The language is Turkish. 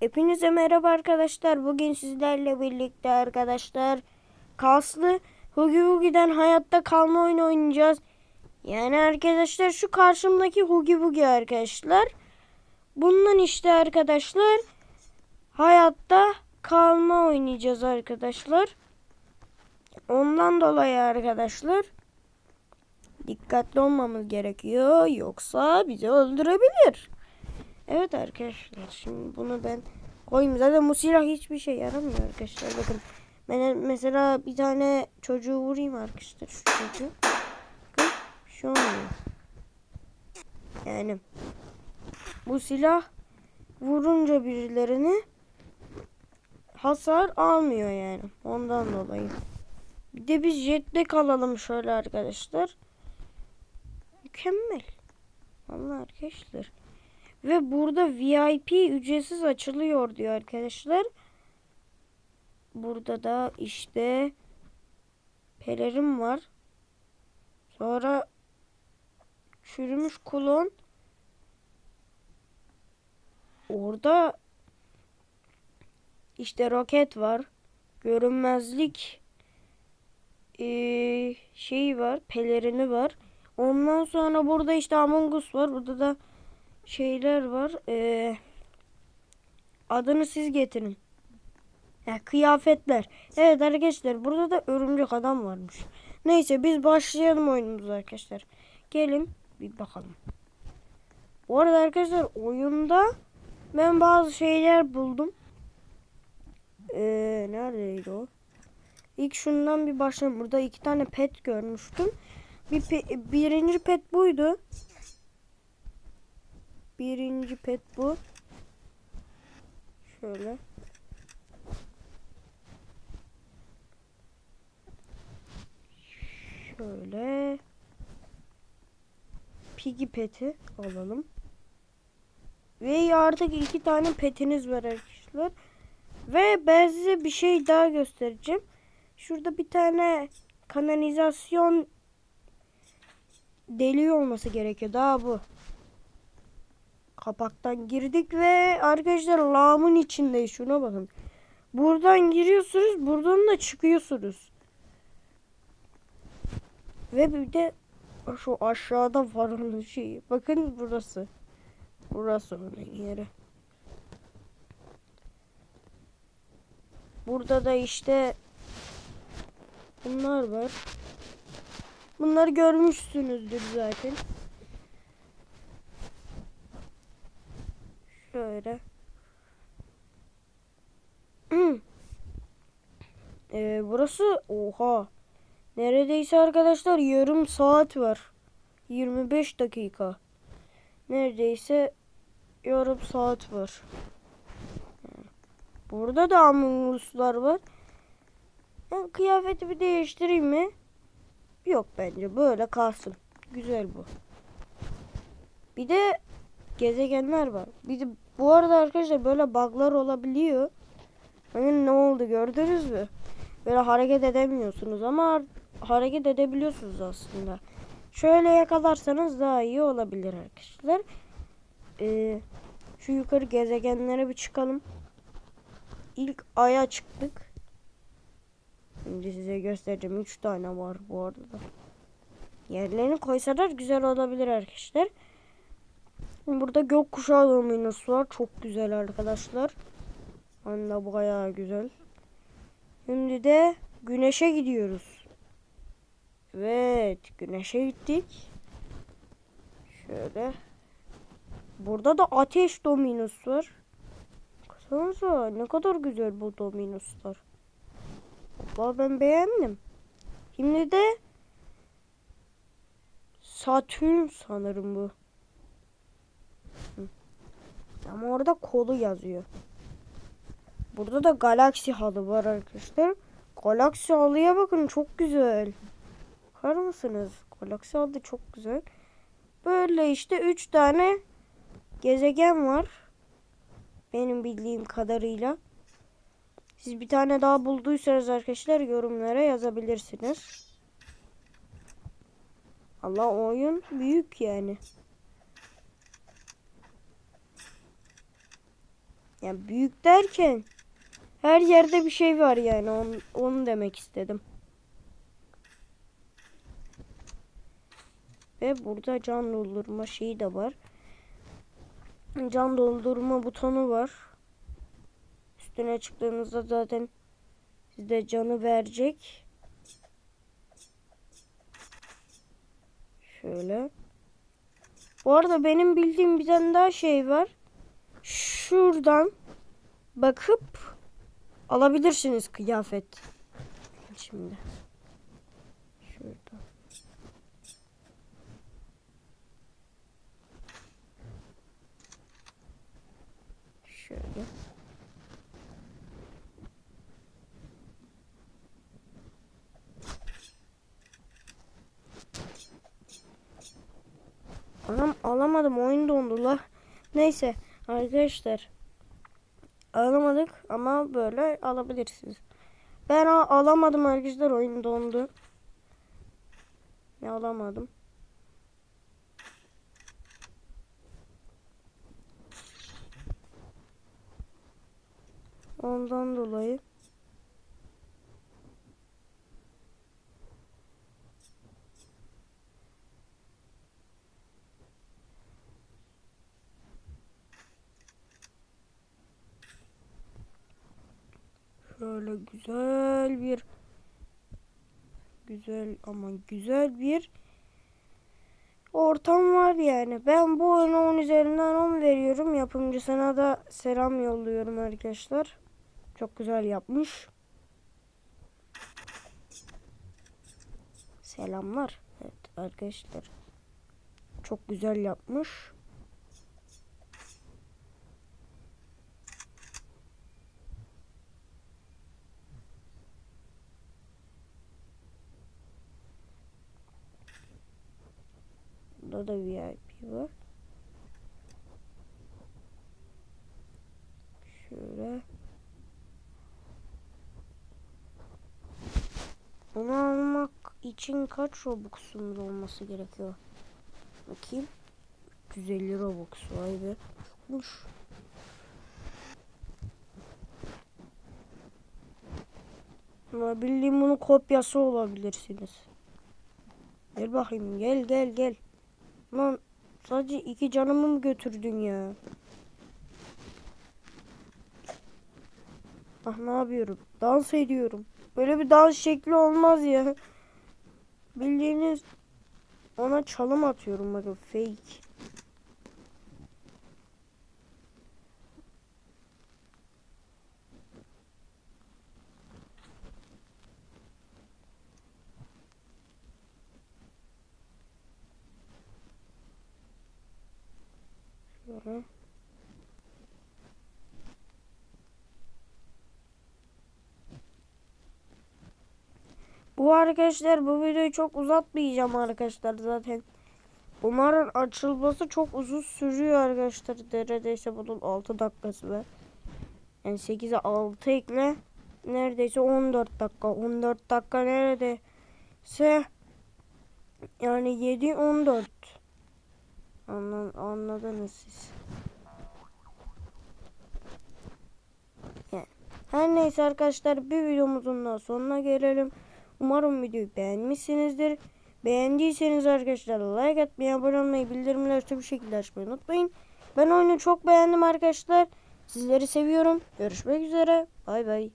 Hepinize merhaba arkadaşlar. Bugün sizlerle birlikte arkadaşlar kaslı Hugi Bugi'den hayatta kalma oyunu oynayacağız. Yani arkadaşlar şu karşımdaki Hugi Bugi arkadaşlar. Bundan işte arkadaşlar hayatta kalma oynayacağız arkadaşlar. Ondan dolayı arkadaşlar dikkatli olmamız gerekiyor. Yoksa bizi öldürebilir. Evet arkadaşlar şimdi bunu ben koyayım. Zaten bu silah hiçbir şey yaramıyor arkadaşlar. Bakın ben mesela bir tane çocuğu vurayım arkadaşlar. Şu çocuğu. Bakın şu olmuyor. Yani bu silah vurunca birilerini hasar almıyor yani. Ondan dolayı. Bir de biz jetpack alalım şöyle arkadaşlar. Mükemmel. Vallahi arkadaşlar. Ve burada VIP ücretsiz açılıyor diyor arkadaşlar. Burada da işte pelerin var. Sonra çürümüş kulon. Orada işte roket var. Görünmezlik ee, şeyi var. Pelerini var. Ondan sonra burada işte Among Us var. Burada da şeyler var. Ee, adını siz getirin. Ya, kıyafetler. Evet arkadaşlar burada da örümcek adam varmış. Neyse biz başlayalım oyunumuza arkadaşlar. Gelin bir bakalım. Bu arada arkadaşlar oyunda ben bazı şeyler buldum. Ee, neredeydi o? İlk şundan bir başlayalım. Burada iki tane pet görmüştüm. Bir pe birinci pet buydu. Birinci pet bu. Şöyle. Şöyle. Piggy peti alalım. Ve artık iki tane petiniz var arkadaşlar. Ve ben size bir şey daha göstereceğim. Şurada bir tane kanalizasyon deliği olması gerekiyor. Daha bu. Kapaktan girdik ve arkadaşlar lağımın içindeyiz. Şuna bakın. Buradan giriyorsunuz. Buradan da çıkıyorsunuz. Ve bir de şu aşağıda var onun şeyi. Bakın burası. Burası onun yeri. Burada da işte bunlar var. Bunları görmüşsünüzdür zaten. Şöyle. ee, burası oha. Neredeyse arkadaşlar yarım saat var. 25 dakika. Neredeyse yarım saat var. Burada da Among Us'lar var. Ben kıyafeti bir değiştireyim mi? Yok bence böyle kalsın. Güzel bu. Bir de gezegenler var. Bir de bu arada arkadaşlar böyle bug'lar olabiliyor. Hani ne oldu gördünüz mü? Böyle hareket edemiyorsunuz ama hareket edebiliyorsunuz aslında. Şöyle yakalarsanız daha iyi olabilir arkadaşlar. Ee, şu yukarı gezegenlere bir çıkalım. İlk aya çıktık. Şimdi size göstereceğim. 3 tane var bu arada. Yerlerini koysalar güzel olabilir arkadaşlar. Burada gökkuşağı dominosu var. Çok güzel arkadaşlar. Anda bayağı güzel. Şimdi de güneşe gidiyoruz. Evet. Güneşe gittik. Şöyle. Burada da ateş dominos var. Baksanıza ne kadar güzel bu dominoslar. Valla ben beğendim. Şimdi de Satürn sanırım bu. Ama orada kolu yazıyor. Burada da galaksi halı var arkadaşlar. Galaksi halıya bakın çok güzel. Bakar mısınız? Galaksi halı çok güzel. Böyle işte 3 tane gezegen var. Benim bildiğim kadarıyla. Siz bir tane daha bulduysanız arkadaşlar yorumlara yazabilirsiniz. Allah oyun büyük yani. Yani büyük derken her yerde bir şey var yani onu, onu demek istedim. Ve burada can doldurma şeyi de var. Can doldurma butonu var. Üstüne çıktığınızda zaten size canı verecek. Şöyle. Bu arada benim bildiğim bir tane daha şey var. Şuradan bakıp alabilirsiniz kıyafet. Şimdi. Şurada. Şöyle. Anam alamadım oyun dondu la. Neyse arkadaşlar. Alamadık ama böyle alabilirsiniz. Ben alamadım arkadaşlar oyun dondu. Ne alamadım. Ondan dolayı. Şöyle güzel bir güzel ama güzel bir ortam var yani. Ben bu oyuna 10 üzerinden 10 veriyorum. Yapımcısına da selam yolluyorum arkadaşlar. Çok güzel yapmış. Selamlar. Evet arkadaşlar. Çok güzel yapmış. Burada da VIP var. Şöyle. Bunu almak için kaç Robux'umuz olması gerekiyor? Bakayım. 350 Robux vay be. Çokmuş. Ama bildiğim bunun kopyası olabilirsiniz. Gel bakayım gel gel gel. Lan sadece iki canımı mı götürdün ya? Ah ne yapıyorum? Dans ediyorum. Böyle bir dans şekli olmaz ya. Bildiğiniz ona çalım atıyorum bakın fake. Şöyle. Bu arkadaşlar bu videoyu çok uzatmayacağım arkadaşlar zaten. Bunların açılması çok uzun sürüyor arkadaşlar. Neredeyse bunun 6 dakikası var. Yani 8'e 6 ekle. Neredeyse 14 dakika. 14 dakika neredeyse yani 7 14. Anla, anladınız siz. Her neyse arkadaşlar bir videomuzun daha sonuna gelelim. Umarım videoyu beğenmişsinizdir. Beğendiyseniz arkadaşlar like atmayı, abone olmayı, bildirimleri açık bir şekilde açmayı unutmayın. Ben oyunu çok beğendim arkadaşlar. Sizleri seviyorum. Görüşmek üzere. Bay bay.